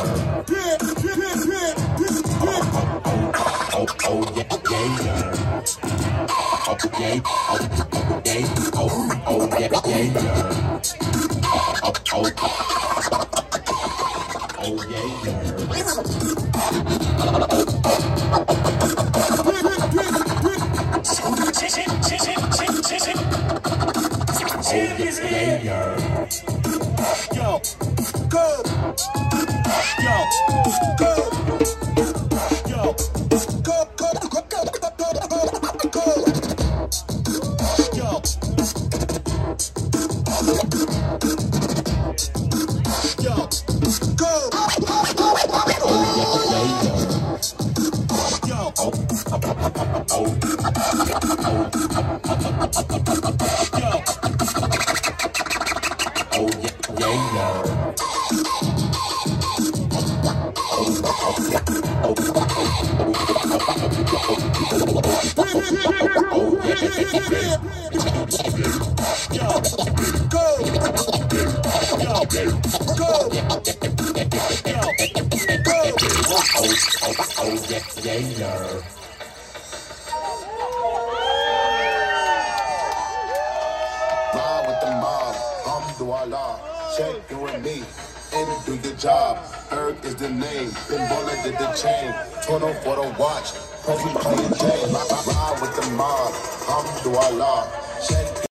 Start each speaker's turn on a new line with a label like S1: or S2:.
S1: Yeah. Yo, go. Yo, go. Yo, go, go, go, Oh, Yo. Go. Yo, go.
S2: Ride with the mob, Alhamdulillah. Check in with me and do your job. Ferg is the name, Ben Baller did the chain. Tono for the watch, Prezi playing Jane. Ride with the mob, Alhamdulillah. Check